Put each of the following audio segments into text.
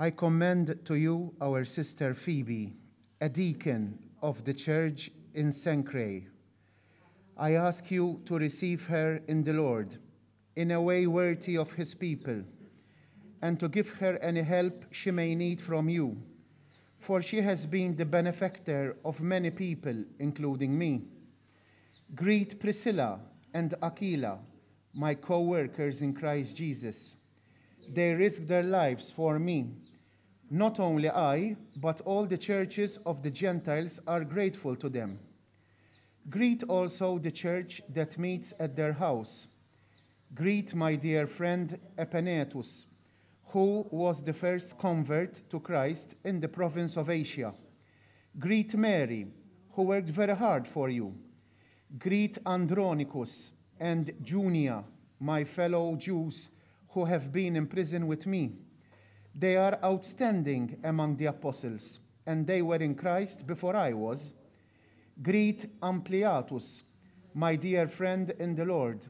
I commend to you our sister Phoebe, a deacon of the church in Sancre. I ask you to receive her in the Lord in a way worthy of his people, and to give her any help she may need from you, for she has been the benefactor of many people, including me. Greet Priscilla and Aquila, my co workers in Christ Jesus. They risked their lives for me not only I, but all the churches of the Gentiles are grateful to them. Greet also the church that meets at their house. Greet my dear friend Epanetus, who was the first convert to Christ in the province of Asia. Greet Mary, who worked very hard for you. Greet Andronicus and Junia, my fellow Jews who have been in prison with me they are outstanding among the apostles, and they were in Christ before I was. Greet Ampliatus, my dear friend in the Lord.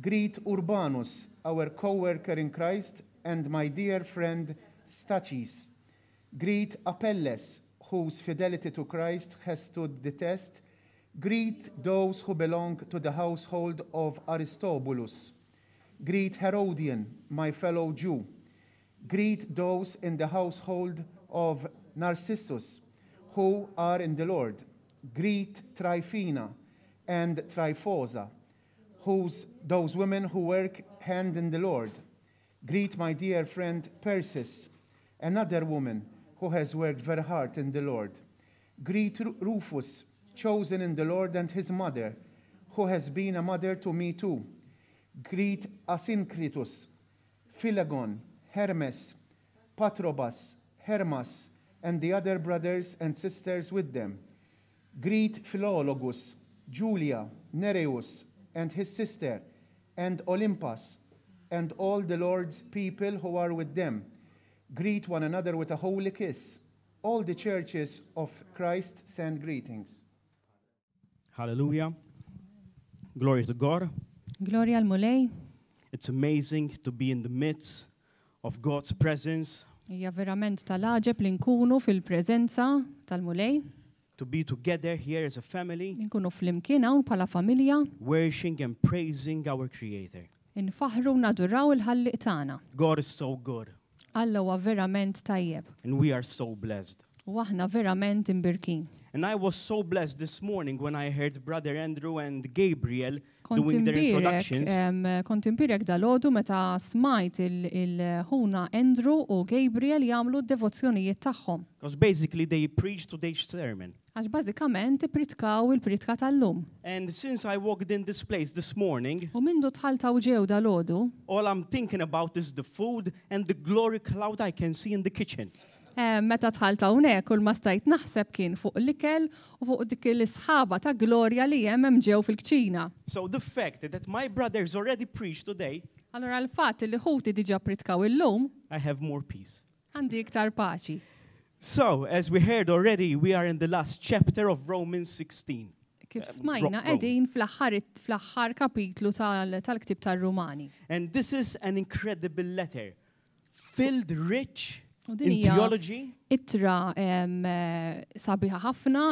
Greet Urbanus, our co worker in Christ, and my dear friend Stachys. Greet Apelles, whose fidelity to Christ has stood the test. Greet those who belong to the household of Aristobulus. Greet Herodian, my fellow Jew. Greet those in the household of Narcissus who are in the Lord. Greet Tryphena and Tryphosa, whose, those women who work hand in the Lord. Greet my dear friend Persis, another woman who has worked very hard in the Lord. Greet Rufus, chosen in the Lord, and his mother, who has been a mother to me too. Greet Asyncritus, Philagon, Hermes, Patrobas, Hermas, and the other brothers and sisters with them. Greet Philologus, Julia, Nereus, and his sister, and Olympus, and all the Lord's people who are with them. Greet one another with a holy kiss. All the churches of Christ send greetings. Hallelujah. Glory to God. Gloria al Mulej. It's amazing to be in the midst of God's presence. Hija verament tal-aġeb li nkunu fil-preżenza tal-Mulej. To be together here as a family. Nkunu flimkien hawn bħala familja. Worshiping and praising our Creator. Infaħħru u naduraw il-Ħallieq tagħna. God is so good. Alla huwa verament tajjeb. And we are so blessed. U aħna verament imbirkin. And I was so blessed this morning when I heard Brother Andrew and Gabriel doing their introductions. Kont imbirek dal-ħodu meta smajt il-ħuna Andrew u Gabriel jagħmlu d-devozzjonijiet tagħhom. Because basically they preached today's sermon. Għax bażikament ippritkaw il-prietka tal-lum. And since I walked in this place this morning. U mindu dħalt hawn ġew dalgħodu. All I'm thinking about is the food and the glory cloud I can see in the kitchen. Eh, meta tħalt hawnhekk kull ma stajt naħseb kien fuq l-ikel u fuq dik l-isħaba ta' glorja li hemm hemm ġew fil-kċina. So the fact that my brothers already preached today. Allora l-fatt li ħuti diġà pritkaw illum. I have more peace. Għandi iktar paċi. So, as we heard already, we are in the last chapter of Romans 16. Kif eh, smajna qegħdin fl-aħħar kapitlu tal-ktib tar-Rumani. And this is an incredible letter filled rich in theology. Itra eh, sabiħa ħafna,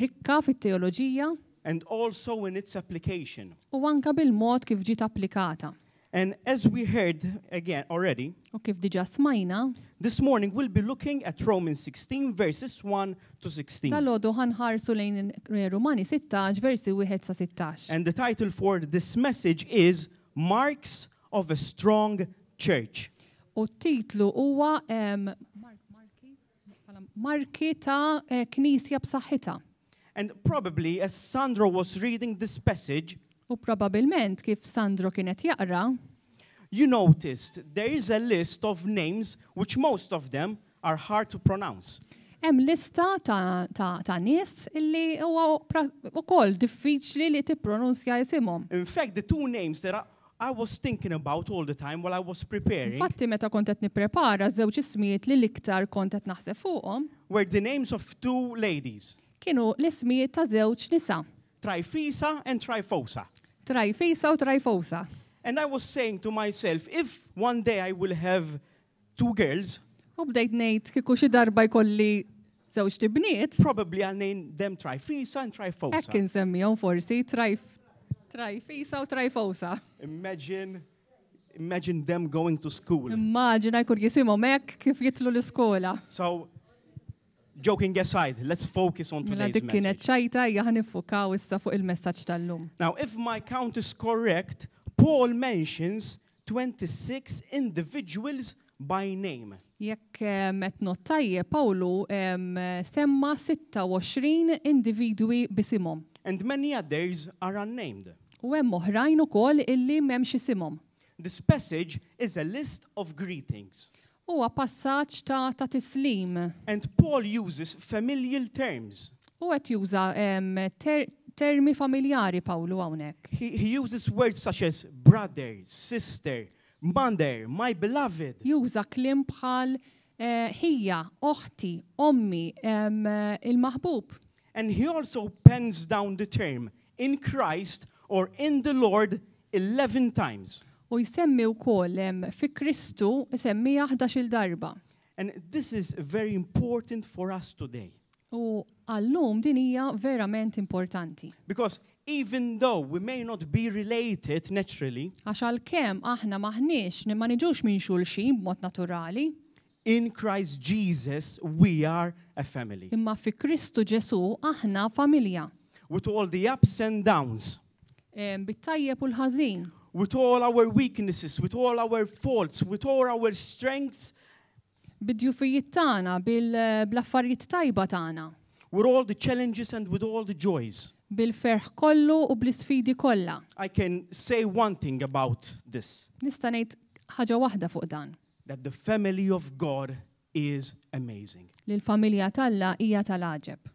rikka fit-teoloġija. And also in its application. U anka bil-mod kif ġiet applikata. And as we heard again already, u kif diġa smajna, this morning we'll be looking at Romans 16 verses 1 to 16. Tal-ħodu ħanħarsu lejn eh, Rumani 16 versi 1 sa 16. And the title for this message is Marks of a Strong Church. U titlu huwa Bħala marki ta' knisja b'saħħitha. And probably as Sandro was reading this passage, U probabilment kif Sandro kien qed jaqra, you noticed there is a list of names which most of them are hard to pronounce. hemm lista ta', ta, ta nies illi huwa ukoll diffiċli li tippronunzja isimhom. In fact, the two names that are I was thinking about all the time while I was preparing. Infatti meta kont qed nipprepara żewġ ismijiet li l-iktar kont qed naħseb fuqhom. Were the names of two ladies. Kienu l-ismijiet ta' żewġ nisa. Trifisa and Trifosa. Trifisa u Trifosa. And I was saying to myself if one day I will have two girls. U bdejt ngħid kieku xi darba jkolli żewġ tibniet. Probably I'll name them Trifisa and Trifosa. Hekk insemmihom forsi Trif Trifisa u Trifosa. Imagine imagine them going to school. Immaġina jkun jisimhom hekk kif jitlu l-iskola. So joking aside, let's focus on Mela today's dik kienet message. ċajta hija ħanifukaw issa fuq il-messaġġ tal-lum. Now, if my count is correct, Paul mentions 26 individuals by name. Jekk qed ngħodd tajjeb, Pawlu semma' 26 individwi b'isimhom. And many others are unnamed. U hemm oħrajn ukoll illi m'hemmx isimhom. This passage is a list of greetings. Huwa passaġġ ta' ta' tislim. And Paul uses familial terms. U qed juża termi familjari Pawlu hawnhekk. He he uses words such as brother, sister, mother, my beloved. Juża kliem bħal ħija, oħti, ommi, il-maħbub. And he also pens down the term in Christ or in the Lord 11 times. U jsemmi wkoll em, fi Kristu isemmiha 11-il darba. And this is very important for us today U għallum din hija verament importanti. because even though we may not be related naturally, Għax għalkemm aħna maħniex ma niġux minn xulxin b'mod naturali, In Christ Jesus we are a family. Imma fi Kristu Ġesù aħna familja. With all the ups and downs. Bit-tajjeb u l-ħażin. With all our weaknesses, with all our faults, with all our strengths. Bid-djufijiet tagħna, bil-affarijiet tajba tagħna. With all the challenges and with all the joys. Bil-ferħ kollu u bl-isfidi kollha. I can say one thing about this. Nista' ngħid ħaġa waħda fuq dan. That the family of God is amazing. Li l-familja t'Alla hija tal-għaġeb.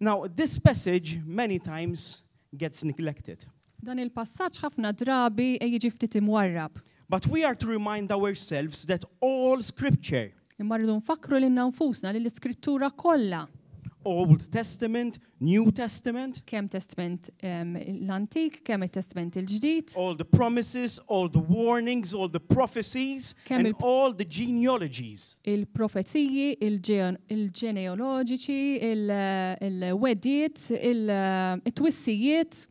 Now, this passage many times gets neglected. Dan il-passaġġ ħafna drabi e jiġi ftit imwarrab. But we are to remind ourselves that all scripture. Imma rridu nfakkru lil nfusna li l-iskrittura kollha. Old Testament, New Testament. Kemm testment um, l-antik, kemm it-testment il-ġdid. All the promises, all the warnings, all the prophecies, Kem and all the genealogies. Il-profeziji, il-ġenealoġiċi, il-wediet, il-twissijiet.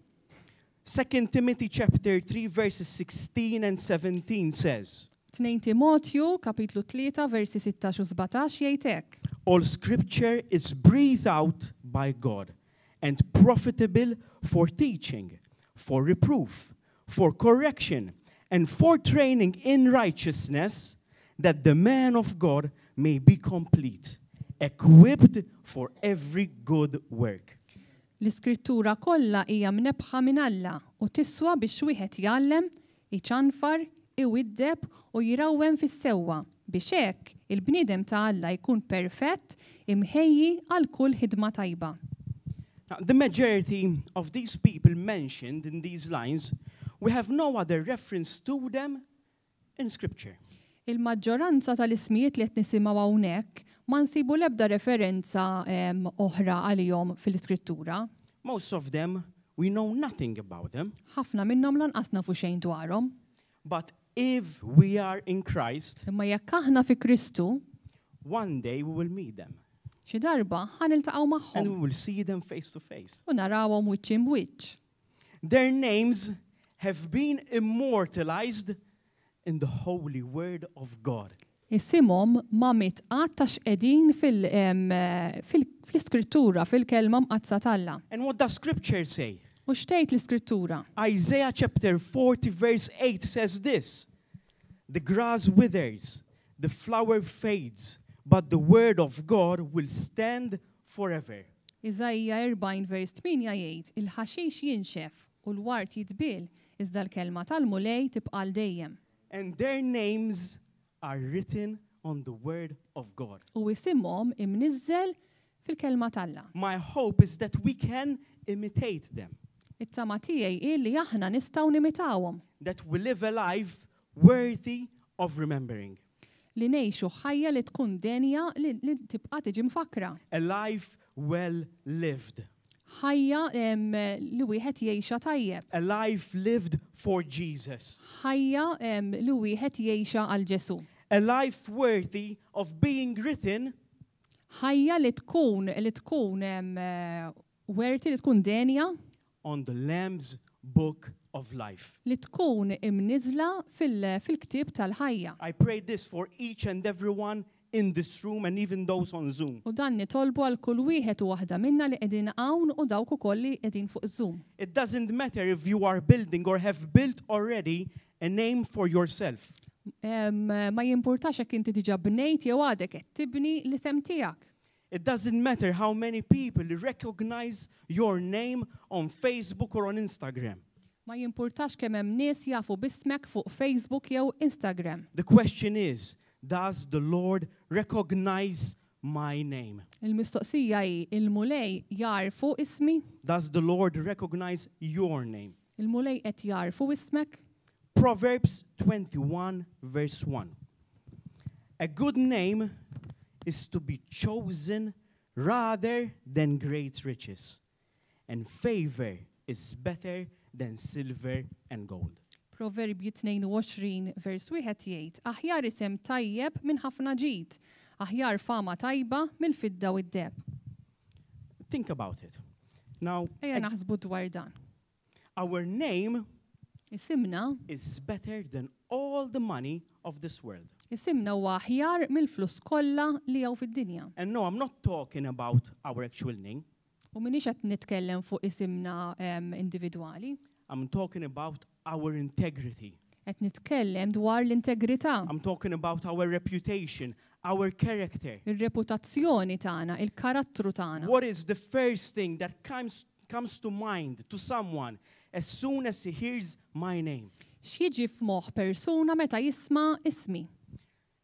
2 Timothy chapter 3 verses 16 and 17 says. Timotju kapitlu 3 versi 16 u 17 All scripture is breathed out by God and profitable for teaching, for reproof, for correction and for training in righteousness that the man of God may be complete, equipped for every good work. L-Iskrittura kollha hija mnebbħa minn Alla u tiswa biex wieħed jgħallem, iċanfar, iwiddeb u jrawwem fis-sewwa, biex hekk il-bniedem ta' Alla jkun perfett, imħejji għal kull ħidma tajba. The majority of these people mentioned in these lines, we have no other reference to them in Scripture. Il-maġġoranza tal-ismijiet li qed nisimgħu hawnhekk ma nsibu l-ebda referenza oħra għalihom fil-Iskrittura. Most of them we know nothing about them. Ħafna minnhom lanqas nafu xejn dwarhom. But if we are in Christ. Imma jekk aħna fi Kristu. One day we will meet them. Xi darba ħa niltaqgħu magħhom. And we will see them face to face. U narawhom wiċċ imb wiċċ. Their names have been immortalized in the holy word of God. Isimhom ma miet qatt għax qegħdin fl-Iskrittura, fil-Kelma Mqaddsa t'Alla. And what does scripture say? U x'tgħid l-Iskrittura? Isaiah chapter 40 verse 8 says this. The grass withers, the flower fades, but the word of God will stand forever. Iżaija 40 vers 8 jgħid, Il-ħaxix jinxef, u l-ward jidbiel, iżda l-kelma tal-Mulej tibqa' għal dejjem. And their names are written on the word of God. U isimhom imniżżel Fil-Kelma t'Alla. My hope is that we can imitate them. It-tama tiegħi hi li aħna nistgħu nimitawhom. That we live a life worthy of remembering. Li ngħixu ħajja li tkun denja li tibqa' tiġi mfakkra. A life well lived. Ħajja li wieħed jgħixha tajjeb. A life lived for Jesus. Ħajja li wieħed jgħixha għal Ġesu. A life worthy of being written Ħajja li tkun, li tkun werti, li tkun denja. On the Lamb's book of life. Li tkun imniżżla fil-ktieb tal-ħajja. I pray this for each and everyone in this room and even those on Zoom. U dan nitolbu għal kull wieħed u waħda minna li qegħdin hawn u dawk ukoll li qegħdin fuq Zoom. It doesn't matter if you are building or have built already A name for yourself. Ma jimpurtax jekk inti diġa bnejt jew għadek qed tibni l-isem tiegħek. It doesn't matter how many people recognize your name on Facebook or on Instagram. Ma jimpurtax kemm hemm nies jafu bismek fuq Facebook jew Instagram. The question is, does the Lord recognize my name? Il-mistoqsija hi, il-Mulej jarfu ismi? Does the Lord recognize your name? Il-Mulej qed jagħrfu ismek. Proverbs 21 verse 1. A good name is to be chosen rather than great riches, and favor is better than silver and gold. Proverbji 22 vers 1 jgħid, aħjar isem tajjeb minn ħafna ġid, aħjar fama tajba mill-fidda u d-deb. Think about it. Now, Ejja naħsbu dwar dan. Our name Isimna is better than all the money of this world. Isimna huwa aħjar mill-flus kollha li hawn fid-dinja. And no, I'm not talking about our actual name. U minix qed nitkellem fuq isimna individwali. I'm talking about our integrity. Qed nitkellem dwar l-integrità. I'm talking about our reputation, our character. Ir-reputazzjoni tagħna, il-karattru tagħna. What is the first thing that comes comes to mind to someone as soon as he hears my name? X'jiġi f'moħħ persuna meta jisma' ismi?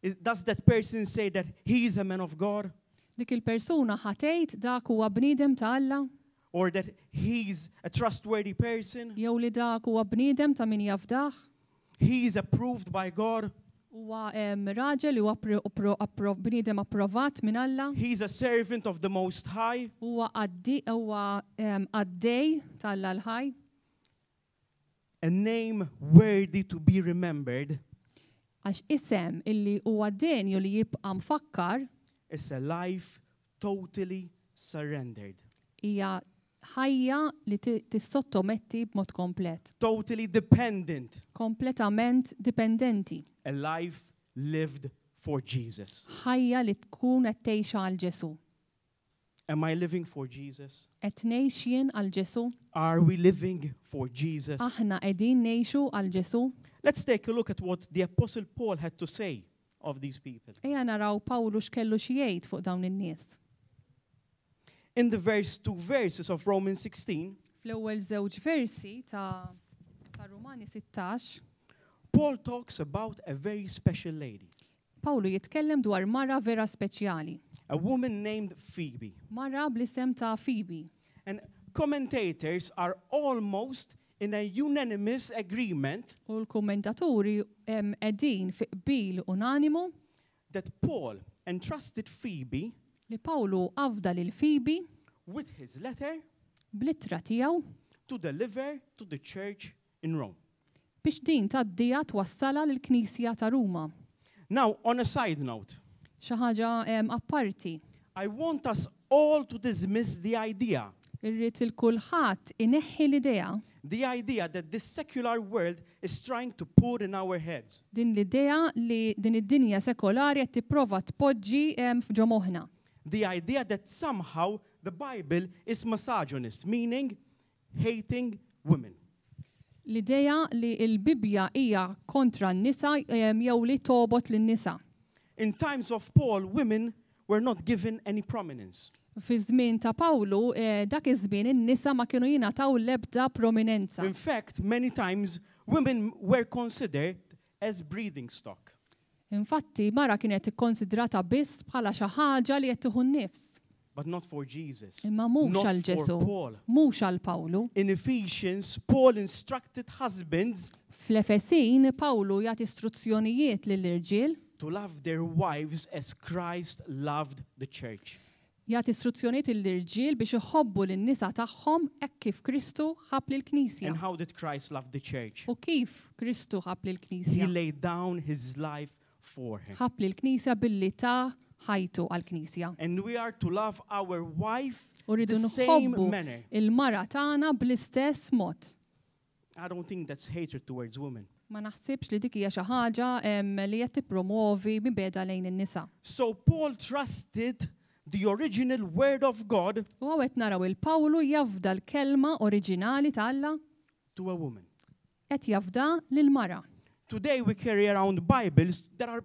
Is, does that person say that he is a man of God? Dik il-persuna ħa tgħid dak huwa bniedem ta' Alla? Or that he is a trustworthy person? Jew li dak huwa bniedem ta' min jafdah? He is approved by God? Huwa raġel li huwa pro, appro, bniedem approvat minn Alla? He is a servant of the Most High? Huwa għaddi, huwa għaddej ta' Alla l-ħaj? A name worthy to be remembered. Għax isem illi huwa denju li jibqa' mfakkar. Is a life totally surrendered. Hija ħajja li tissottometti b'mod komplet. Totally dependent. Kompletament dipendenti. A life lived for Jesus. Ħajja li tkun qed tgħixha għal Ġesù. Am I living for Jesus? Qed ngħix jien għal Ġesù? Are we living for Jesus? Aħna qegħdin ngħixu għal Ġesù? Let's take a look at what the Apostle Paul had to say of these people. Eja naraw Pawlu x'kellu xi jgħid fuq dawn in-nies. In the verse two verses of Romans 16, Fl-ewwel żewġ versi ta' ta' Rumani 16, Paul talks about a very special lady. Pawlu jitkellem dwar mara vera speċjali. A woman named Phoebe. Mara bl-isem ta' Phoebe. And commentators are almost in a unanimous agreement. U l-kummentaturi qegħdin fi qbil unanimu. That Paul entrusted Phoebe. Li Pawlu afda lil Phoebe. With his letter. Bl-ittra tiegħu. To deliver to the church In Rome. Biex din tgħaddiha twassalha lill-Knisja ta' Ruma. Now on a side note. Xi ħaġa apparti. I want us all to dismiss the idea. Irrid lil kulħadd ineħħi l-idea. The idea that this secular world is trying to pour in our heads. Din l-idea li din id-dinja sekolari qed tipprova tpoġġi f'ġo moħħna. The idea that somehow the Bible is misogynist, meaning hating women. L-idea li l-Bibbja hija kontra n-nisa jew li togħbot lin-nisa. In times of Paul women were not given any prominence. Fiż-żmien ta' Pawlu, dak iż-żmien in-nisa ma kienu jingħataw l-ebda prominenza. In fact, many times women were considered as breathing stock. Infatti, mara kienet ikkonsidrata biss bħala xi ħaġa li qed tieħu n-nifs. But not for Jesus. Imma mhux Not għal for Ġesù, Paul. mhux għal Pawlu. In Ephesians, Paul instructed husbands Fl-Efesin, Pawlu jagħti struzzjonijiet lill-irġiel, to love their wives as Christ loved the church. jagħti struzzjonijiet lill-irġiel biex iħobbu lin-nisa tagħhom hekk kif Kristu ħabb lill-Knisja. And how did Christ love the church? U kif Kristu ħabb He lill-Knisja? laid down his life for him. Ħabb lill-Knisja billi ta ħajtu għall-Knisja. And we are to love our wife U rridu the same nħobbu manner. il-mara tagħna bl-istess mod. I don't think that's hatred towards women. Ma naħsibx li dik hija xi ħaġa em, li qed tippromuovi mibeda lejn in-nisa. So Paul trusted the original word of God U għawet naraw il-Pawlu jafda l-kelma oriġinali ta' Alla to a woman. Qed jafda lill-mara. Today we carry around Bibles that are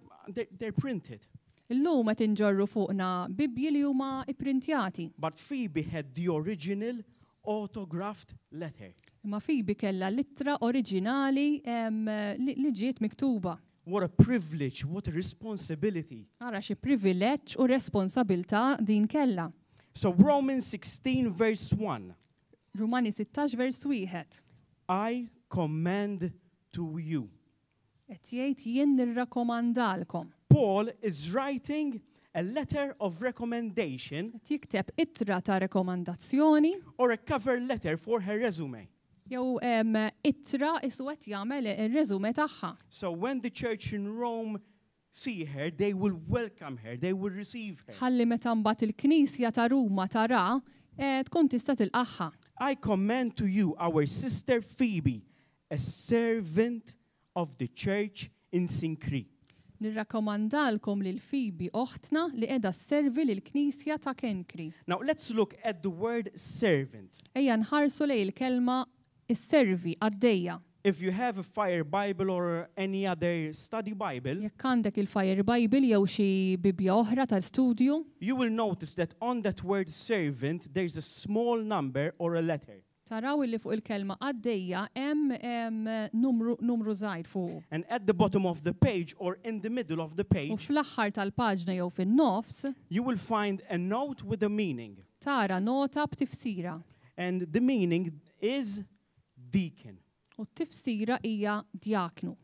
they're printed. Illum qed inġorru fuqna Bibbji li huma ipprintjati. But Phoebe had the original autographed letter. Imma Phoebe kellha l-ittra oriġinali li ġiet miktuba. What a privilege, what a responsibility. Ara xi privileġġ u responsabilta din kellha. So Romans 16 verse 1. Rumani 16 vers 1. I command to you. Qed jgħid jien nirrakomandalkom. Paul is writing a letter of recommendation. Qed jikteb ittra ta' rekomandazzjoni. Or a cover letter for her resume. Jew ittra isu qed jagħmel ir-resume tagħha. So when the church in Rome see her, they will welcome her, they will receive her. Ħalli meta mbagħad il-Knisja ta' Ruma tarha, eh, tkun tista' tilqagħha. I commend to you our sister Phoebe, a servant of the church in Sinkri. Nirrakkomandalkom lil Phoebe oħtna li qiegħda sservi lill-Knisja ta' Kenkri. Now let's look at the word servant. Ejja nħarsu lejn il-kelma isservi, qaddejja. If you have a Fire Bible or any other study Bible. Jekk għandek il-Fire Bible jew xi Bibbja oħra ta' studju. You will notice that on that word servant there is a small number or a letter. Taraw illi fuq il-kelma qaddejja hemm numru żgħir fuqu. And at the bottom of the page or in the middle of the page. U fl-aħħar tal-paġna jew fin-nofs. You will find a note with a meaning. Tara nota b'tifsira. And the meaning is deacon. U t-tifsira hija djaknu.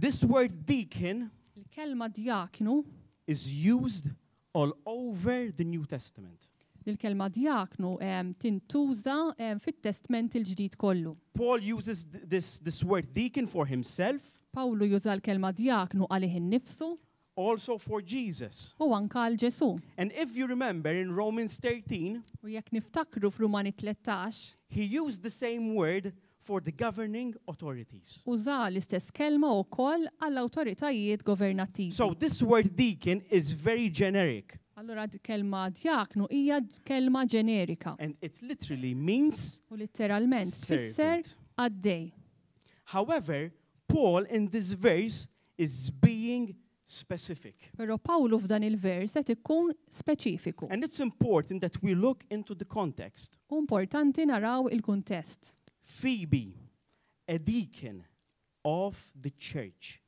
This word deacon. Il-kelma djaknu. Is used all over the New Testament. Il-kelma djaknu tintuża fit-Testment il-Ġdid kollu. Paul uses this, this word deacon for himself. Pawlu juża l-kelma djaknu għalih innifsu. Also for Jesus. U anke għal Ġesù. And if you remember in Romans 13. U jekk niftakru f'Rumani tlettax. He used the same word for the governing authorities. Uża l-istess kelma wkoll għall-awtoritajiet governattivi. So this word deacon is very generic. Allura kelma djaknu hija kelma ġenerika. And it literally means U litteralment tfisser għaddej. However, Paul in this verse is being specific. Però Pawlu f'dan il-vers qed ikun speċifiku. And it's important that we look into the context. U importanti naraw il-kuntest. Phoebe, a deacon of the church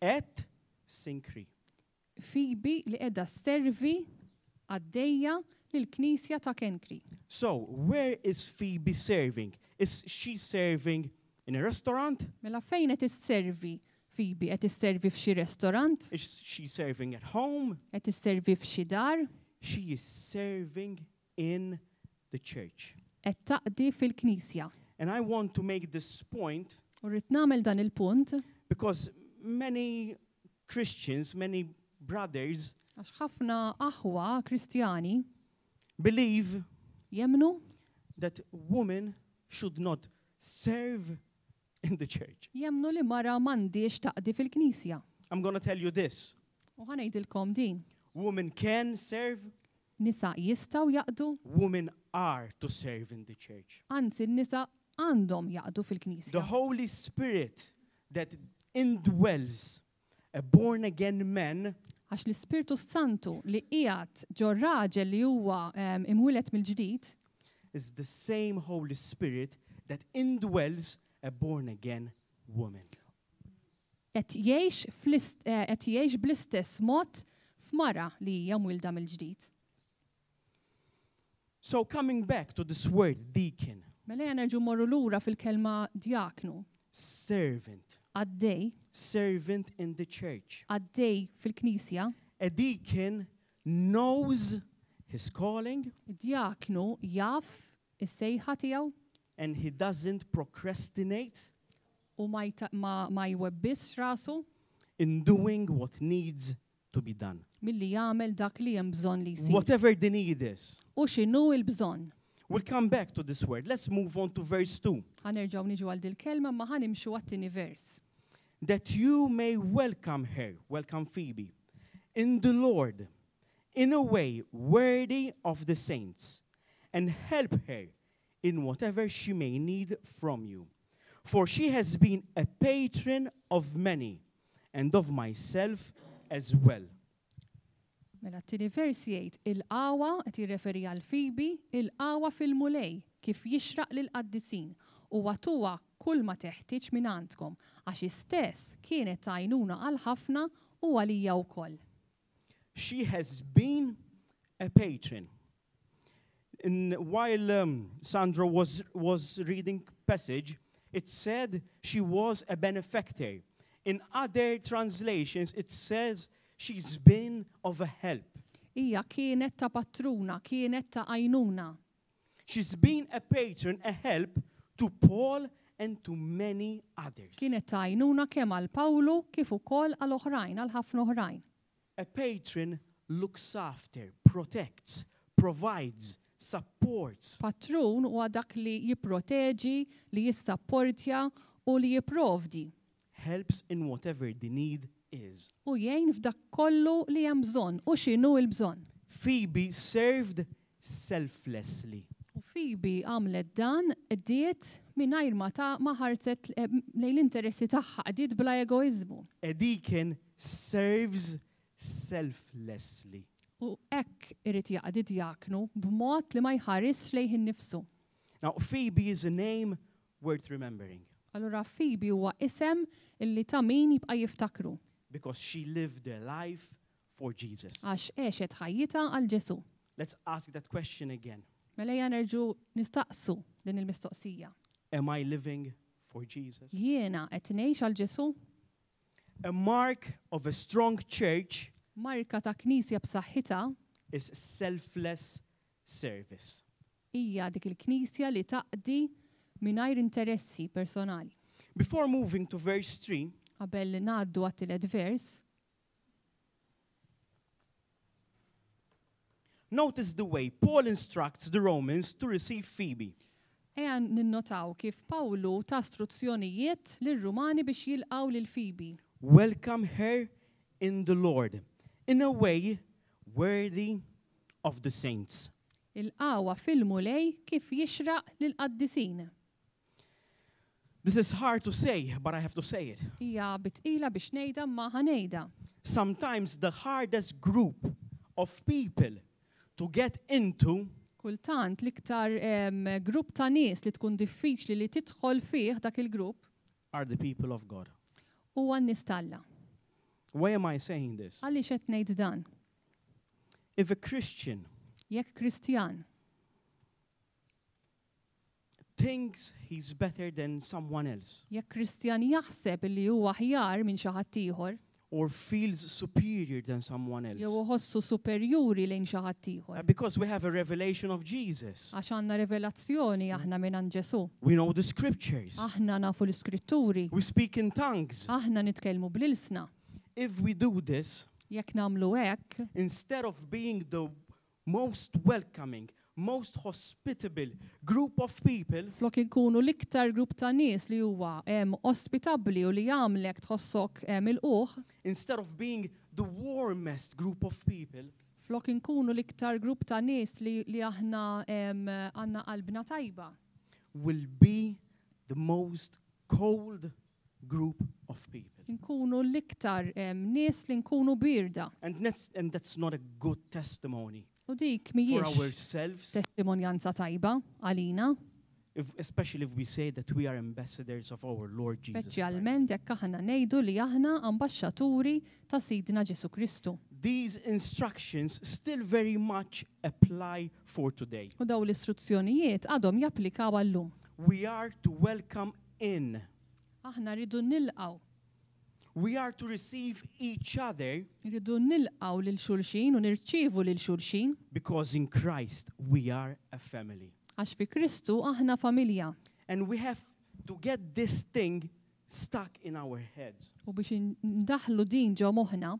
at Sinkri. Phoebe li qegħda sservi qaddejja lill-Knisja ta' Kenkri. So, where is Phoebe serving? Is she serving in a restaurant? Mela fejn qed isservi Phoebe? Qed isservi f'xi restorant? Is she serving at home? Qed isservi f'xi dar? She is serving in the church. Qed taqdi fil-Knisja. And I want to make this point. U rrid nagħmel dan il-punt. Because many Christians, many brothers. Għax ħafna aħwa Kristjani. Believe. Jemnu. That women should not serve in the church. Jemnu li mara m'għandiex taqdi fil-Knisja. I'm gonna tell you this. U ħanejdilkom din. Women can serve. Nisa jistgħu jaqdu? Women are to serve in the church. Anzi n-nisa għandhom jaqdu fil-Knisja. The Holy Spirit that indwells a born again man. Għax l-Ispirtu s-Santu li qiegħed ġo raġel li huwa imwieled mill-ġdid. Is the same Holy Spirit that indwells a born again woman. qed jgħix fl-ist, qed jgħix bl-istess mod f'mara li hija mwielda mill-ġdid. So coming back to this word deacon. Mela ja nerġu morru lura fil-kelma djaknu. Servant. Għaddej. Servant in the church. Għaddej fil-knisja. A deacon knows his calling. Djaknu jaf is-sejħa tiegħu. And he doesn't procrastinate. U ma ma jwebbisx rasu. In doing what needs to be done. Milli jagħmel dak li hemm bżonn li jsir. Whatever the need is. U x'inhu l-bżonn. We'll come back to this word. Let's move on to verse 2. Ħa nerġgħu niġu għal dil-kelma imma ħa nimxu għat-tieni vers. That you may welcome her, welcome Phoebe, in the Lord, in a way worthy of the saints, and help her in whatever she may need from you, for she has been a patron of many, and of myself as well. Mela t-tieni vers jgħid il-qawwa qed jirreferi għal Fibi, il-qawwa fil-Mulej kif jixraq lill-qaddisin, u agħtuha kull ma teħtieġ mingħandkom, għax hi stess kienet ta' għajnuna għal ħafna u għalija wkoll. She has been a patron. And while um, Sandra was, was reading passage, it said she was a benefactor. In other translations, it says she's been of a help. Ija kienet ta' patruna, kienet ta' ajnuna. She's been a patron, a help to Paul and to many others. Kienet ta' għajnuna kemm għal Pawlu kif ukoll għal oħrajn, għal ħafna oħrajn. A patron looks after, protects, provides, supports. Patrun huwa dak li jipproteġi, li jissapportja u li jipprovdi. helps in whatever the need is. Hu jgħin f'dak kollu li hemm bżonn, u x'inhu l-bżonn. Phoebe served selflessly. U Phoebe għamlet dan, qdiet mingħajr ma ta, ma ħarset lejn l-interessi tagħha, qdiet bla egoiżmu. A deacon serves selflessly. U hekk irid jaqdi djaknu, b'mod li ma jħarisx lejh innifsu. Now, Phoebe is a name Worth remembering. Allura Phoebe huwa isem li ta' min jibqa' jiftakru. Because she lived her life for Jesus. Għax għexet ħajjitha għal Ġesù. Let's ask that question again. Mela ejja nerġgħu nistaqsu din il-mistoqsija. Am I living for Jesus? Jiena qed ngħix għal Ġesù? A mark of a strong church. Marka ta' knisja b'saħħitha. Is selfless service. Hija dik il-Knisja li taqdi mingħajr interessi personali. Before moving to verse 3. Qabel ngħaddu għat-tielet vers. Notice the way Paul instructs the Romans to receive Phoebe. Eja ninnotaw kif Pawlu ta' struzzjonijiet lir-Rumani biex jilqaw lil Phoebe. Welcome her in the Lord in a way worthy of the saints. Il-qawwa fil-Mulej kif jixraq lill-qaddisin. This is hard to say, but I have to say it. Hija bit tqila biex ngħidha imma ħa ngħidha. Sometimes the hardest group of people to get into Kultant l-iktar em, grupp ta' nies li tkun diffiċli li tidħol fih dak il-grupp are the people of God? Huwa n-nies ta' Alla. Why am I saying this? Għaliex qed ngħid dan? If a Christian Jekk Kristjan thinks he's better than someone else, jekk Kristjan jaħseb li huwa aħjar minn xi ħadd ieħor, or feels superior than someone else. Jew iħossu superjuri lejn xi ħadd ieħor. Because we have a revelation of Jesus. Għax għandna revelazzjoni aħna minn għand Ġesù. We know the scriptures. Aħna nafu l-iskritturi. We speak in tongues. Aħna nitkellmu bl-ilsna. If we do this, jekk nagħmlu hekk, instead of being the most welcoming, most hospitable group of people. Flok inkunu l-iktar grupp ta' nies li huwa ospitabbli u li jagħmlek tħossok milqugħ. Instead of being the warmest group of people. Flok inkunu l-iktar grupp ta' nies li aħna għandna qalbna tajba. We'll be the most cold group of people. Inkunu l-iktar nies li nkunu bierda. And that's, and that's not a good testimony. U dik mhijiex testimonjanza tajba għalina. If, especially if we say that we are ambassadors of our Lord Jesus Christ. Speċjalment jekk aħna ngħidu li aħna ambaxxaturi ta' Sidna Ġesu Kristu. These instructions still very much apply for today. U daw l-istruzzjonijiet għadhom japplikaw għallum. We are to welcome In. Aħna rridu nilqgħu. We are to receive each other. Irridu nilqgħu lil xulxin u nirċievu lil xulxin. Because in Christ we are a family. Għax fi Kristu aħna familja. And we have to get this thing stuck in our heads. U biex indaħħlu din ġo moħħna.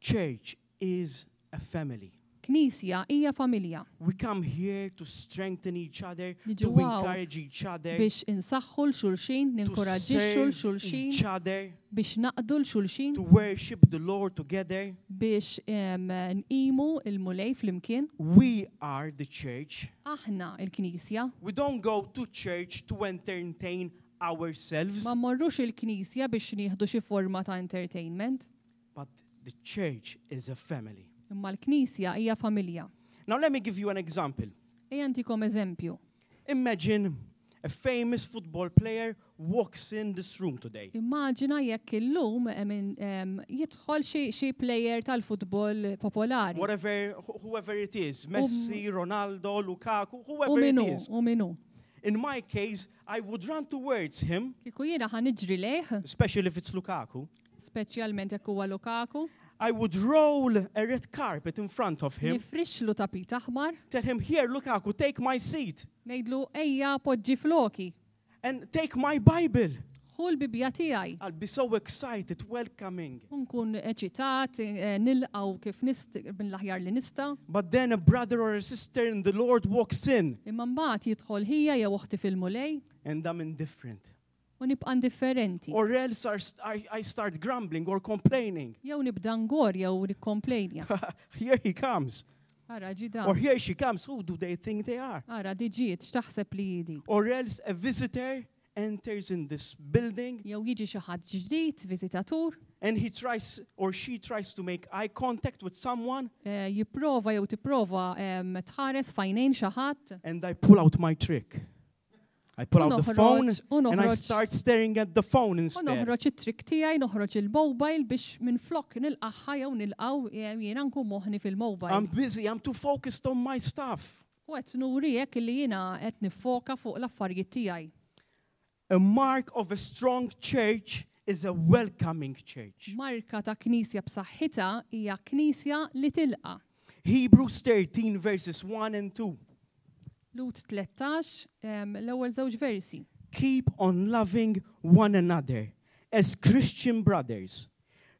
Church is a family. Knisja hija familja. We come here to strengthen each other, to encourage each other. Biex insaħħu l xulxin, ninkuraġġixxu l xulxin. Each other. Biex naqdu l xulxin. To worship the Lord together. Biex nqimu il-Mulej flimkien. We are the church. Aħna il-Knisja. We don't go to church to entertain ourselves. Ma mmorrux il-knisja biex nieħdu xi forma ta' entertainment. But the church is a family. Imma l-knisja hija familja. Now let me give you an example. Ejja ntikom eżempju. Imagine a famous football player walks in this room today. Immaġina jekk illum jidħol xi player tal-futbol popolari. Whatever, whoever it is, Messi, Ronaldo, Lukaku, whoever it is. U minu, u minu. In my case, I would run towards him. Kieku jiena ħa niġri lejh. Especially if it's Lukaku. Speċjalment jekk huwa Lukaku. I would roll a red carpet in front of him. Nifrixlu tapit aħmar. Tell him here Lukaku take my seat. Ngħidlu ejja poġġi floki. And take my Bible. Hu l-Bibbja tiegħi. Qalbi so excited, welcoming. U nkun eċitat, nilqa' u kif nist, mill-aħjar li nista'. But then a brother or a sister in the Lord walks in. Imma mbagħad jidħol ħija jew oħti fil-Mulej. And I'm indifferent. U nibqa' indifferenti. Or else I, I, I start grumbling or complaining. Jew nibda ngor jew nikkomplejnja. Here he comes. Ara ġi dan. Or here she comes, who do they think they are? Ara di ġiet, x'taħseb li jidi? Or else a visitor enters in this building. Jew jiġi xi ħadd ġdid, viżitatur. And he tries or she tries to make eye contact with someone. Eh, jipprova jew tipprova ehm, tħares fajnejn xi ħadd. And I pull out my trick. I pull out the phone and I start staring at the phone instead. U noħroġ it-trick tiegħi, noħroġ il-mobile biex minn flok nilqaħħa jew nilqaw jiena nkun moħni fil-mobile. I'm busy, I'm too focused on my stuff. U qed nuri hekk illi jiena qed niffoka fuq l-affarijiet tiegħi. A mark of a strong church is a welcoming church. Marka ta' knisja b'saħħitha hija knisja li tilqa'. Hebrews 13 verses 1 and 2. Lut 13 l-ewwel żewġ versi. Keep on loving one another as Christian brothers.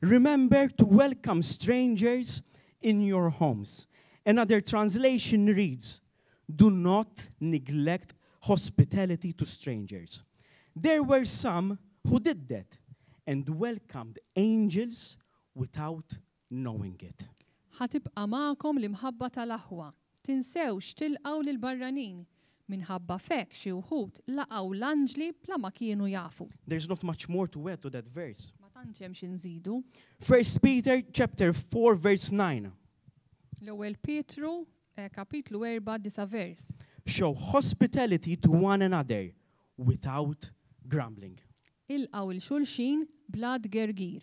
Remember to welcome strangers in your homes. Another translation reads, Do not neglect hospitality to strangers. There were some who did that and welcomed angels without knowing it. ħatibqa' magħkom l-imħabba tal-aħwa Tinsewx tilqgħu lill-barranin, minħabba f'hekk xi wħud laqgħu l-anġli bla ma kienu jafu. There's not much more to add to that verse. Ma tantx hemm xi nżidu. First Peter chapter 4 verse 9. L-Ewwel Pietru, kapitlu erba' disa' vers. Show hospitality to one another without grumbling. Ilqgħu 'l xulxin bla tgergir.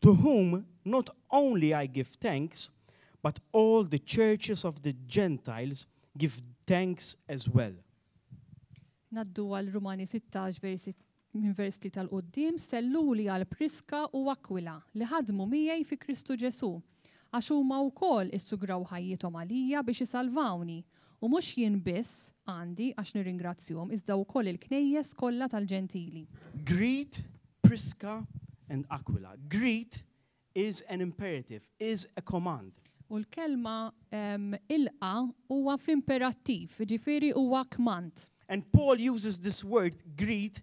To whom not only I give thanks, but all the churches of the Gentiles give thanks as well. Naddu għal Rumani 16 versi minn vers li tal-qoddim, selluli għal Priska u Aquila li ħadmu miegħi fi Kristu Ġesu. Għax huma wkoll issugraw ħajjithom għalija biex isalvawni, u mhux jien biss għandi għax nirringrazzjhom iżda wkoll il-Knejjes kollha tal-Ġentili. Greet Prisca and Aquila. Greet is an imperative, is a command. U l-kelma ilqa' huwa fl-imperattiv, jiġifieri huwa kmand. And Paul uses this word greet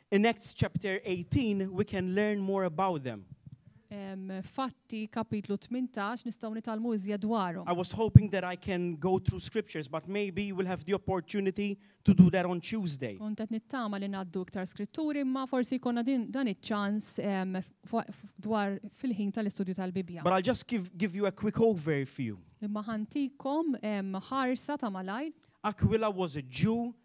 In Acts chapter 18 we can learn more about them. Fatti kapitlu 18 nistgħu nitalmu iżjed dwarhom. I was hoping that I can go through scriptures, but maybe we'll have the opportunity to do that on Tuesday. Kont qed nittama li ngħaddu iktar skritturi, ma forsi jkollna dan iċ-ċans dwar fil-ħin tal-istudju tal-Bibbja. But I'll just give, give you a quick overview. Imma ħantikom ħarsa ta' malajr. Aquila was a Jew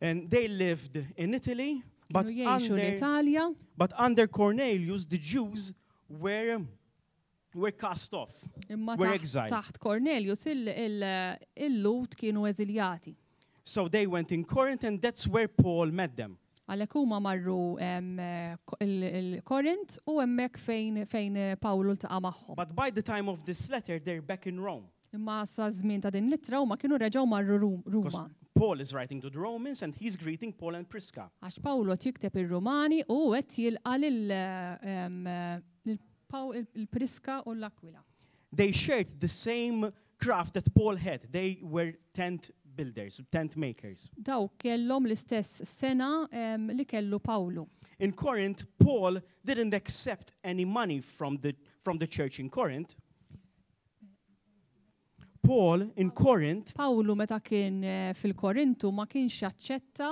And they lived in Italy, but Kienu jgħixu under, l-Italja, but under Cornelius, the Jews were, were cast off, imma were taħt, exiled. taħt Cornelius il- il- il-Lut kienu eżiljati. So they went in Corinth, and that's where Paul met them. Għalhekk huma marru em, eh, ko- il- il-Korint u hemmhekk fejn fejn eh, Pawlu ltaqa' magħhom. But by the time of this letter, they're back in Rome. Imma sa żmien ta' din l-ittra huma kienu reġgħu marru Ruma. Paul is writing to the Romans and he's greeting Paul and Prisca. Għax Paul qed jikteb ir-Rumani u qed jilqa' lil il-Prisca u l-Akwila. They shared the same craft that Paul had. They were tent builders, tent makers. Daw kellhom l-istess sena li kellu Pawlu. In Corinth, Paul didn't accept any money from the, from the church in Corinth. Paul in Corinth. Pawlu meta kien eh, fil-Korintu ma kienx jaċċetta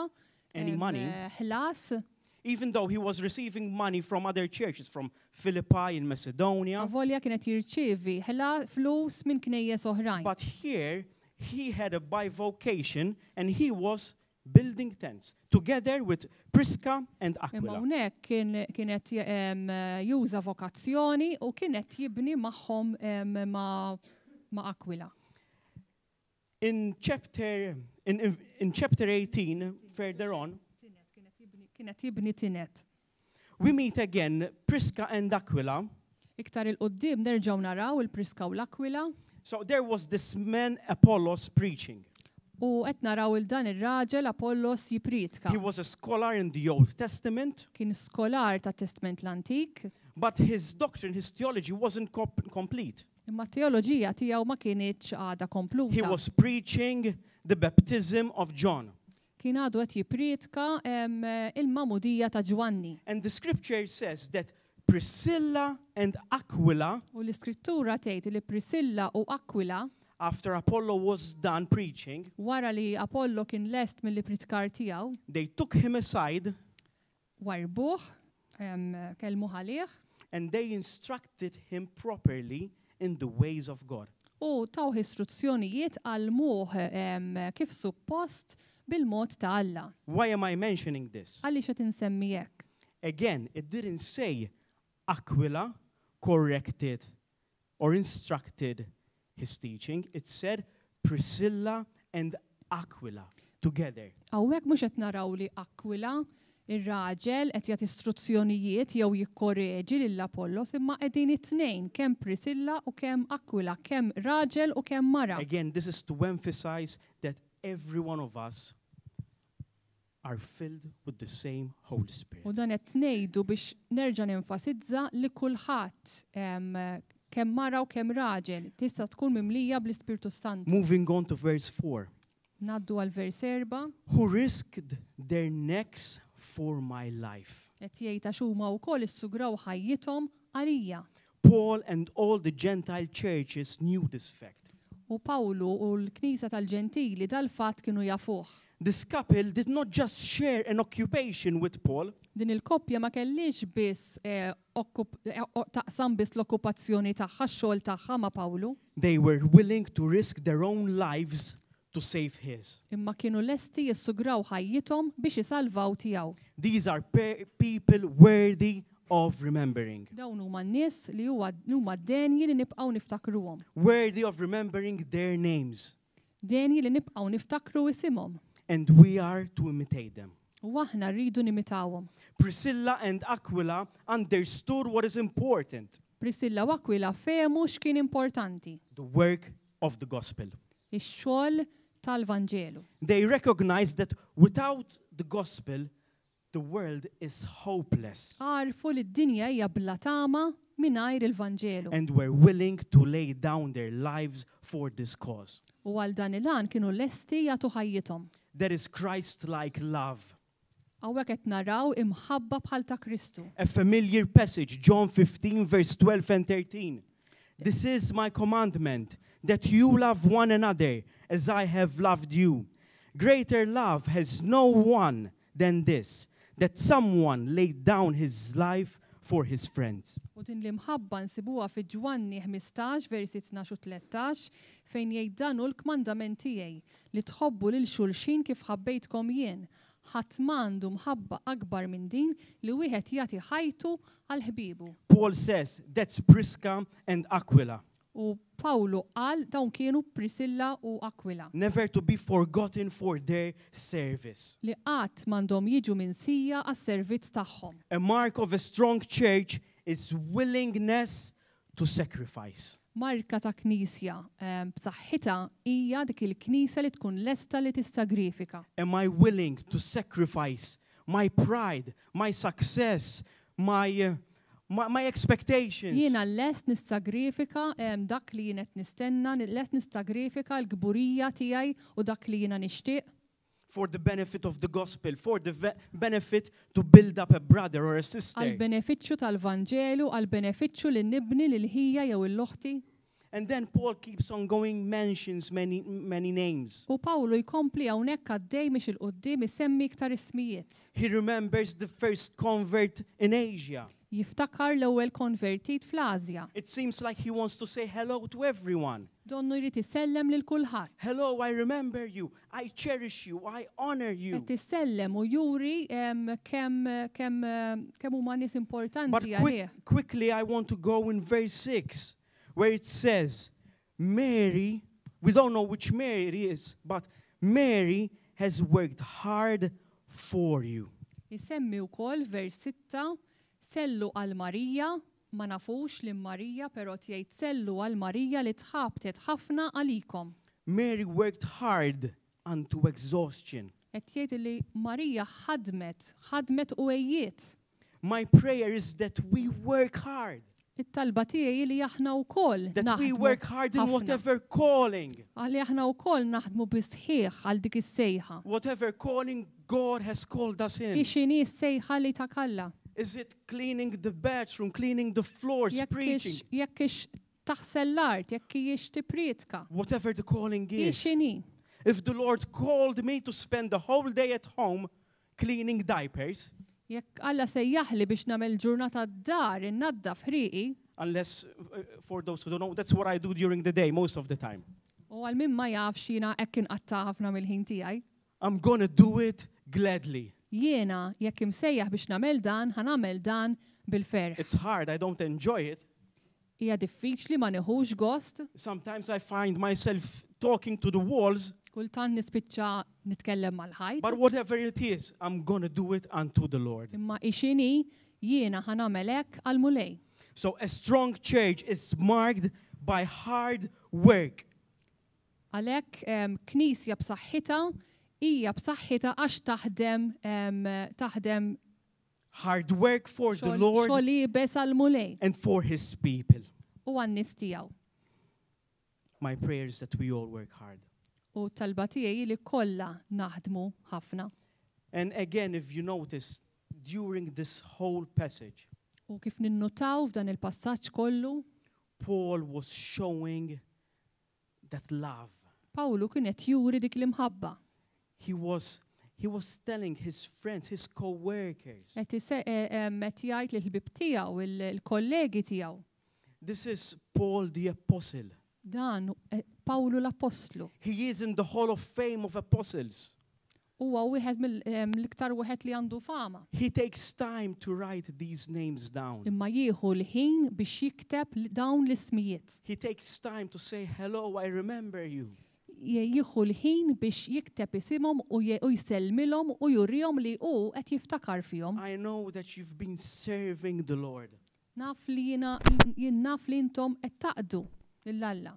any money. Eh, ħlas. Even though he was receiving money from other churches, from Philippi in Macedonia. Avolja kienet jirċievi ħla flus minn knejjes oħrajn. But here he had a bivocation and he was building tents, together with Prisca and Aquila. Imma hawnhekk kien kien qed juża vokazzjoni u kien qed jibni magħhom ma' Aquila. In chapter in, in chapter 18 further on kien qed jibni tinet. We meet again, Prisca and Aquila. Iktar 'il quddiem nerġgħu naraw 'il Prisca u 'l Aquila. So there was this man Apollos preaching. U qed naraw 'il dan ir-raġel Apollos jipprietka. He was a scholar in the Old Testament. Kien skolar tat-Testment l-Antik. But his doctrine, his theology wasn't complete. Imma t-teoloġija tiegħu ma kinitx għadha kompluta. He was preaching the baptism of John. Kien għadu qed jipprietka il-magħmudija ta' Ġwanni. And the scripture says that Priscilla and Aquila U l-iskrittura tgħid li Priscilla u Aquila after Apollo was done preaching, wara li Apollo kien lest mill-ippritkar tiegħu, they took him aside warrbuh, kellmuh għalih. And they instructed him properly in the ways of God. U tawh istruzzjonijiet, għallmuh kif suppost bil-mod ta' Alla. Why am I mentioning this? Għaliex qed insemmi hekk? Again, it didn't say Aquila corrected or instructed his teaching, it said Priscilla and Aquila together. Hawnhekk mhux qed naraw li Aquila, ir-raġel, qed jagħti struzzjonijiet jew jikkoreġi lil Apollos, imma qegħdin it-tnejn, kemm Priscilla u kemm Aquila, kemm raġel u kemm mara. Again, this is to emphasize that every one of us are filled with the same Holy Spirit. U dan qed ngħidu biex nerġa' nenfasizza li kulħadd, kemm mara u kemm raġel, tista' tkun mimlija bl-Ispirtu s-Santu. Moving on to verse 4. Ngħaddu għal vers 4. Who risked their necks for my life. Qed jgħid għax huma wkoll issugraw ħajjithom għalija. Paul and all the Gentile churches knew this fact. U Pawlu u l-Knisja tal-Ġentili dal-fatt kienu jafuh. This couple did not just share an occupation with Paul. Din il-koppja ma kellhiex biss eh, eh, taqsam biss l-okkupazzjoni tagħha, x-xogħol tagħha ma' Pawlu. They were willing to risk their own lives to save his. Imma kienu lesti jissugraw ħajjithom biex isalvaw tiegħu. These are people worthy of remembering. Dawn huma n-nies li huwa li huma denji li nibqgħu niftakruhom. Worthy of remembering their names. Denji li nibqgħu niftakru isimhom. And we are to imitate them. U aħna rridu nimitawhom. Priscilla and Aquila understood what is important. Priscilla u Aquila fehmu x'kien importanti. The work of the gospel. Ix-xogħol tal-Vanġelu. They recognized that without the gospel the world is hopeless. Għarfu li d-dinja hija bla tama mingħajr il-Vanġelu. And were willing to lay down their lives for this cause. U għal dan il-għan kienu lesti jagħtu ħajjithom. There is Christ-like love. Hawnhekk qed naraw imħabba bħal ta' Kristu. A familiar passage, John 15 verse 12 and 13. This is my commandment, that you love one another as I have loved you. Greater love has no one than this, that someone laid down his life for his friends. U din l-imħabba nsibuha fi Ġwanni 15 versi 12 u 13 fejn jgħid dan hu l-kmandament tiegħi li tħobbu lil xulxin kif ħabbejtkom jien. Ħadd m'għandu mħabba akbar minn din li wieħed jagħti ħajtu għal ħbiebu. Paul says, That's Prisca and Aquila. U Pawlu qal, Dawn kienu Prisilla u Aquila. Never to be forgotten for their service. Li qatt m'għandhom jiġu minsija għas-servizz tagħhom. A mark of a strong church is willingness to sacrifice. Marka ta' Knisja b'saħħitha hija dik il-Knisja li tkun lesta li tissagrifika. Am I willing to sacrifice my pride, my success, my my expectations? Jiena lest nissagrifika dak li jien qed nistenna, lest nissagrifika l-kburija tiegħi u dak li jiena nixtieq? for the benefit of the gospel, for the benefit to build up a brother or a sister. Għal benefiċċju tal-Vanġelu, għal benefiċċju li nibni lil ħija jew il-oħti. And then Paul keeps on going mentions many many names. U Pawlu jkompli hawnhekk għaddej miex il-qudiem isemmi iktar ismijiet. He remembers the first convert in Asia. Jiftakar l-ewwel konvertit fl-Asja. It seems like he wants to say hello to everyone. Donnu jrid isellem lil kulħadd. Hello, I remember you. I cherish you, I honour you. Qed isellem u juri kemm kemm kemm huma nies importanti għalih. But quickly I want to go in verse 6 where it says Mary, we don't know which Mary it is, but Mary has worked hard for you. Isemmi wkoll vers 6 sellu għal Marija Ma nafux lil Marija pero tgħid sellu għal Marija li tħabtet ħafna għalikom. Mary worked hard unto exhaustion. Qed jgħid illi Marija ħadmet, ħadmet u għejjiet. My prayer is that we work hard. It-talba tiegħi hi li aħna wkoll naħdmu ħafna. That we work hard in whatever calling. Li aħna wkoll naħdmu bis-sħiħ għal dik is-sejħa. Whatever calling God has called us in. Hi x'inhi s-sejħa li tak Alla? Is it cleaning the bathroom, cleaning the floors, Jekk hix preaching? jekk hix taħsel l-art, jekk hijiex tipprietka. Whatever the calling Hi is. x'inhi? If the Lord called me to spend the whole day at home cleaning diapers, Jekk Alla sejjaħli biex nagħmel ġurnata d-dar innaddaf ħrieqi, unless uh, for those who don't know, that's what I do during the day most of the time. u għal min ma jafx jiena hekk inqatta' ħafna mill-ħin tiegħi. I'm gonna do it gladly. Jiena, jekk imsejjaħ biex nagħmel dan, ħa nagħmel dan bil-ferħ. It's hard, I don't enjoy it. Hija diffiċli ma nieħux gost. Sometimes I find myself talking to the walls. Kultant nispiċċa nitkellem mal-ħajt. But whatever it is, I'm gonna do it unto the Lord. Imma ixini jiena ħanamel hekk għal mulej. So a strong church is marked by hard work. Għalhekk, Knisja b'saħħitha hija b'saħħitha għax taħdem, taħdem. Hard work for the Lord. Xogħol iebes għall-Mulej. And for his people. U għan-nies tiegħu. My prayer is that we all work hard. U talba tiegħi li kollha naħdmu ħafna. And again, if you notice, during this whole passage, u kif ninnotaw f'dan il-passaġġ kollu, Paul was showing that love. Pawlu kien qed juri dik l-imħabba. He was he was telling his friends, his co-workers. Qed qed jgħid lill-ħbieb tiegħu, il-kollegi tiegħu. This is Paul the Apostle. Dan Pawlu l-Apostlu. He is in the Hall of Fame of Apostles. Huwa wieħed mill, l-iktar wieħed li għandu fama. He takes time to write these names down. Imma jieħu l-ħin biex jikteb dawn l-ismijiet. He takes time to say hello, I remember you. Jieħu l-ħin biex jikteb isimhom u u jsellmilhom u jurihom li hu qed jiftakar fihom. I know that you've been serving the Lord. Naf li jiena, jien naf li intom qed taqdu lil Alla.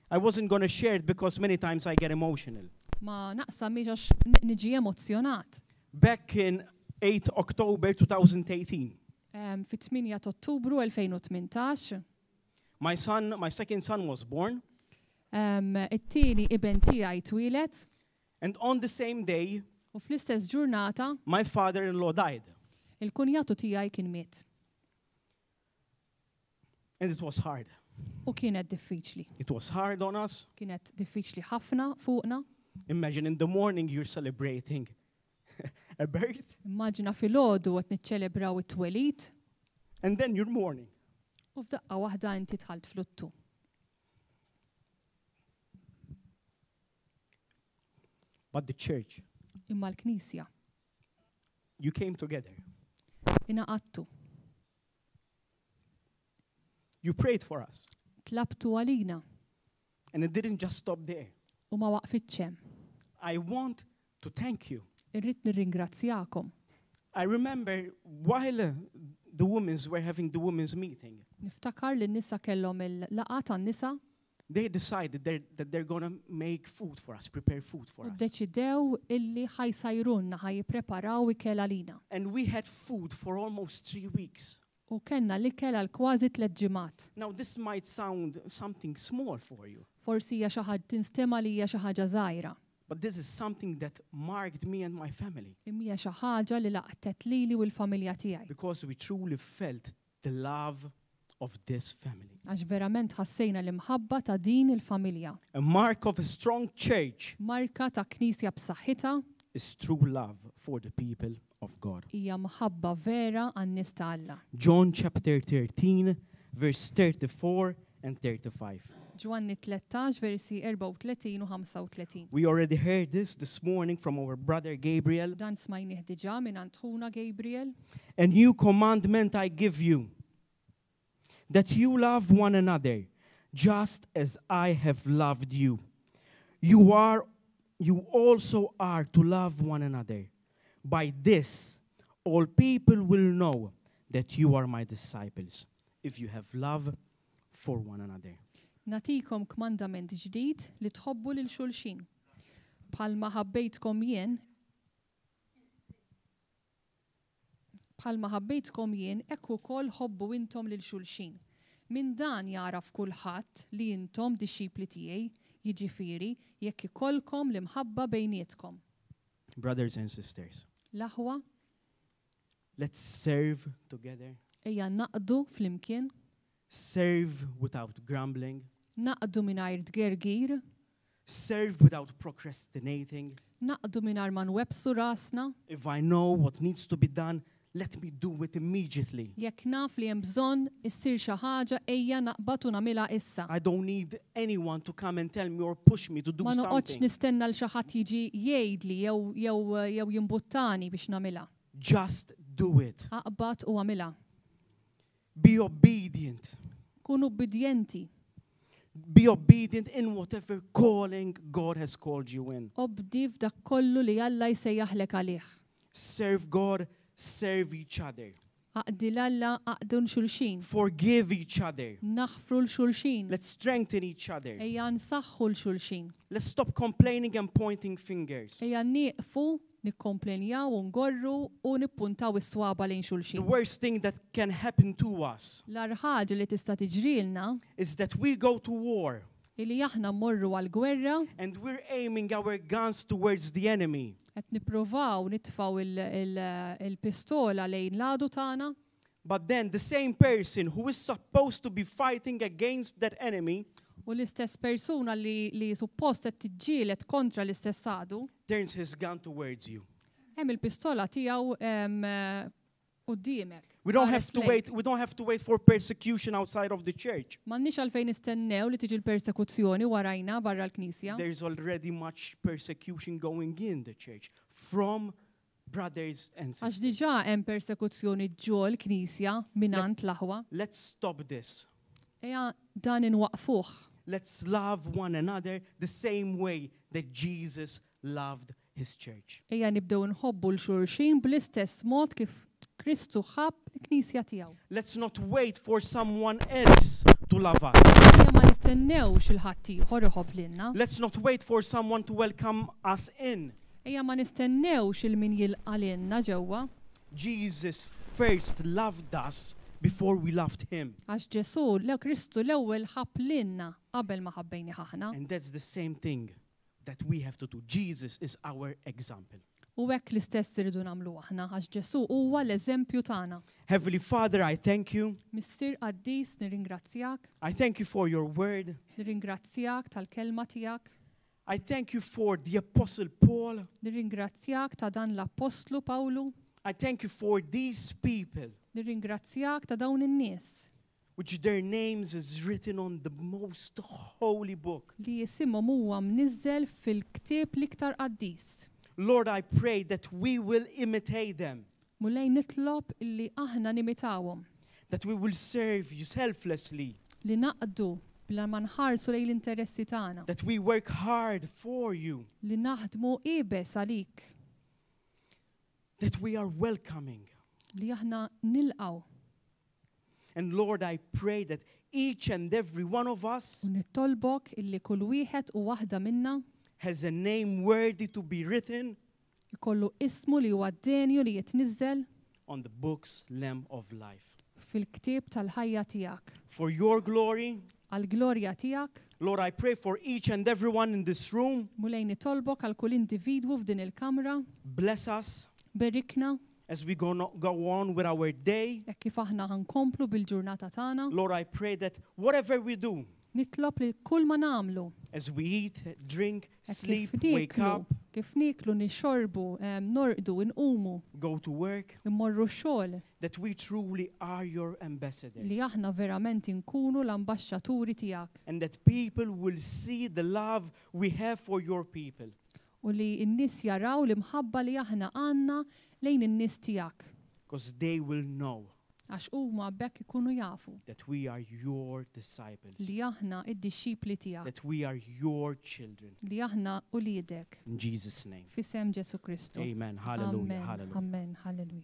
I wasn't gonna share it because many times I get emotional. Ma naqsamhiex għax niġi emozzjonat. Back in 8 October 2018. Um, Fit-8 ta' Ottubru 2018. My son, my second son was born. Um, It-tieni iben tiegħi twilet. And on the same day, U fl-istess ġurnata, my father-in-law died. il-kunjatu tiegħi kien miet. And it was hard. U kienet diffiċli. It was hard on us. Kienet diffiċli ħafna fuqna. Imagine in the morning you're celebrating a birth. Immaġina fil-ħodu għat niċċelebraw it-twelid. And then you're mourning. U f'daqqa waħda inti tħalt fluttu. But the church. Imma l-knisja. You came together. Inaqadtu. You prayed for us. Tlabtu għalina. And it didn't just stop there. U ma waqfitx hemm. I want to thank you. Irrid nirringrazzjakom. I remember while uh, the women's were having the women's meeting. Niftakar li nisa kellhom il-laqa tan-nisa. They decide that they're, that they're gonna make food for us, prepare food for us. U ddeċidew illi ħajsajrunna, ħajpreparaw ikel għalina. And we had food for almost three weeks. U kellna l-ikel għal kważi tliet ġimgħat. Now this might sound something small for you. Forsi hija xi ħaġa tinstema li hija xi ħaġa żgħira. But this is something that marked me and my family. Imma hija xi ħaġa li laqtet lili u l-familja tiegħi. Because we truly felt the love of this family. Għax verament ħassejna l-imħabba ta' din il-familja. A mark of a strong church. Marka ta' knisja b'saħħitha. Is true love for the people of God. Hija mħabba vera għan-nies ta' Alla. John chapter 13 verse 34 and 35. Ġwanni 13 versi 34 u 35. We already heard this this morning from our brother Gabriel. Dan smajnih diġà minn għand ħuna Gabriel. A new commandment I give you that you love one another just as I have loved you. You are you also are to love one another. By this all people will know that you are my disciples if you have love for one another. Natikom kmandament ġdid li tħobbu lil xulxin. Palma ħabbejtkom jien, Bħalma ħabbejtkom jien, hekk ukoll ħobbu intom lil xulxin. Minn dan jagħraf kulħadd li intom dixxipli tiegħi, jiġifieri, jekk ikollkom l-imħabba bejnietkom. Brothers and sisters. L-aħwa. Let's serve together. Ejja naqdu flimkien. Serve without grumbling. Naqdu mingħajr tgergir. Serve without procrastinating. Naqdu mingħajr ma nwebbsu rasna. If I know what needs to be done, let me do it immediately. Jekk naf li hemm bżonn issir xi ħaġa ejja naqbad u nagħmilha issa. I don't need anyone to come and tell me or push me to do something. Ma noqgħodx nistenna lil xi ħadd jiġi jgħidli jew jew jew jimbuttani biex nagħmilha. Just do it. Aqbad u agħmilha. Be obedient. Kun ubbidjenti. Be obedient in whatever calling God has called you in. Obdi f'dak kollu li Alla jsejjaħlek għalih. Serve God, serve each other. Aqdi l-Alla, aqdu l-xulxin. Forgive each other. Naħfru l-xulxin. Let's strengthen each other. Ejja nsaħħu l-xulxin. Let's stop complaining and pointing fingers. Ejja nieqfu Nikkomplenjaw u ngorru u nippuntaw is-swaba' lejn xulxin. The worst thing that can happen to us. L-agħar ħaġa li tista' tiġrilna. Is that we go to war. Hi li aħna mmorru għall-gwerra. And we're aiming our guns towards the enemy. Qed nippruvaw nitfgħu l-pistola lejn l-għadu tagħna. But then the same person who is supposed to be fighting against that enemy U l-istess persuna li li suppost qed tiġġieled kontra l-istess għadu, turns his gun towards you. hemm il-pistola tiegħu ehm, quddiemek. We don't have tħares to lejk. wait, we don't have to wait for persecution outside of the church. M'għandniex għalfejn nistennew li tiġi l-persekuzzjoni warajna barra l-Knisja. There's already much persecution going in the church from brothers and sisters. Għax diġà hemm persekuzzjoni ġol-Knisja mingħand l-aħwa. Let's stop this. Ejja dan inwaqqfuh. Let's love one another the same way that Jesus loved his church. Ejja nibdew nħobbu l xulxin bl-istess mod kif Kristu ħab il-Knisja tiegħu. Let's not wait for someone else to love us. Ejja ma nistennewx il-ħadd ieħor iħobb lilna. Let's not wait for someone to welcome us in. Ejja ma nistennewx il min jilqa' lilna ġewwa. Jesus first loved us before we loved him. Għax Ġesù, Kristu l-ewwel ħabb lilna qabel ma ħabbejnieh aħna. And that's the same thing that we have to do. Jesus is our example. U hekk l-istess irridu nagħmlu aħna, għax Ġesù huwa l-eżempju tagħna. Heavenly Father, I thank you. Missier qaddis, nirringrazzjak. I thank you for your word. Nirringrazzjak tal-kelma tiegħek. I thank you for the Apostle Paul. Nirringrazzjak ta' dan l-Appostlu Pawlu. I thank you for these people. Nirringrazzjak ta' dawn in-nies. Which their names is written on the most holy book. Li isimhom huwa mniżżel fil-ktieb l-iktar qaddis. Lord, I pray that we will imitate them. Mulej nitlob li aħna nimitawhom. That we will serve you selflessly. Li naqdu bla ma nħarsu lejn l-interessi tagħna. That we work hard for you. Li naħdmu iebes għalik. That we are welcoming. Li aħna nilqgħu. And Lord, I pray that each and every one of us U nittolbok illi kull wieħed u waħda minna has a name worthy to be written ikollu ismu li huwa denju li jitniżżel on the books lem of life. fil-ktieb tal-ħajja tiegħek. For your glory, Għall-glorja tiegħek, Lord, I pray for each and every one in this room. Mulej nitolbok għal kull individwu f'din il-kamra, Bless us, berikna, As we go no, go on with our day. Hekk kif aħna ħa nkomplu bil-ġurnata tagħna. Lord, I pray that whatever we do. Nitlob li kull ma nagħmlu. As we eat, drink, sleep, wake up. Kif niklu, nixorbu, norqdu, nqumu. Go to work. Immorru xogħol. That we truly are your ambassadors. Li aħna verament inkunu l-ambaxxaturi tiegħek. And that people will see the love we have for your people. U li n-nies jaraw l-imħabba li aħna għandna lejn in-nies tiegħek. 'Cause they will know. Għax huma b'hekk ikunu jafu. That we are your disciples. Li aħna d-dixxipli tiegħek. That we are your children. Li aħna uliedek. In Jesus' name. F'isem Ġesù Kristu. Amen. Halleluja. Halleluja. Amen. Halleluja.